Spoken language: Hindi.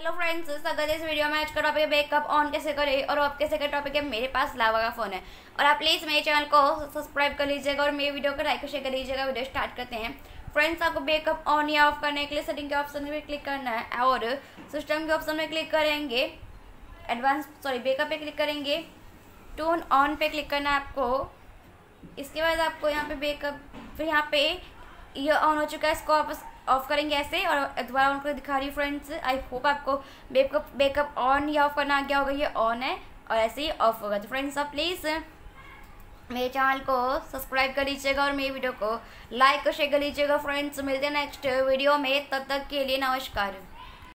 हेलो फ्रेंड्स अगर इस वीडियो में आज का टॉपिक बैकअप ऑन कैसे करें और आप कैसे का टॉपिक है, मेरे पास लावा का फ़ोन है। और आप प्लीज़ मेरे चैनल को सब्सक्राइब कर लीजिएगा और मेरे वीडियो को लाइक शेयर कर लीजिएगा वीडियो स्टार्ट करते हैं। फ्रेंड्स आपको बैकअप ऑन या ऑफ़ करने के लिए सेटिंग के ऑप्शन में क्लिक करना है और सिस्टम के ऑप्शन में क्लिक करेंगे। एडवांस सॉरी बैकअप पे क्लिक करेंगे। टोन ऑन पे क्लिक करना है आपको। इसके बाद आपको यहाँ पे बैकअप फिर यहाँ पे ये ऑन हो चुका है, इसको वापस ऑफ़ करेंगे ऐसे और दोबारा ऑन उनको दिखा रही हूँ फ्रेंड्स आई होप आपको बेकअप बेकअप ऑन या ऑफ़ करना आ गया होगा, ये ऑन है और ऐसे ही ऑफ़ होगा. तो फ्रेंड्स आप प्लीज़ मेरे चैनल को सब्सक्राइब कर लीजिएगा और मेरी वीडियो को लाइक और शेयर कर लीजिएगा फ्रेंड्स मिलते हैं नेक्स्ट वीडियो में. तब तक के लिए नमस्कार.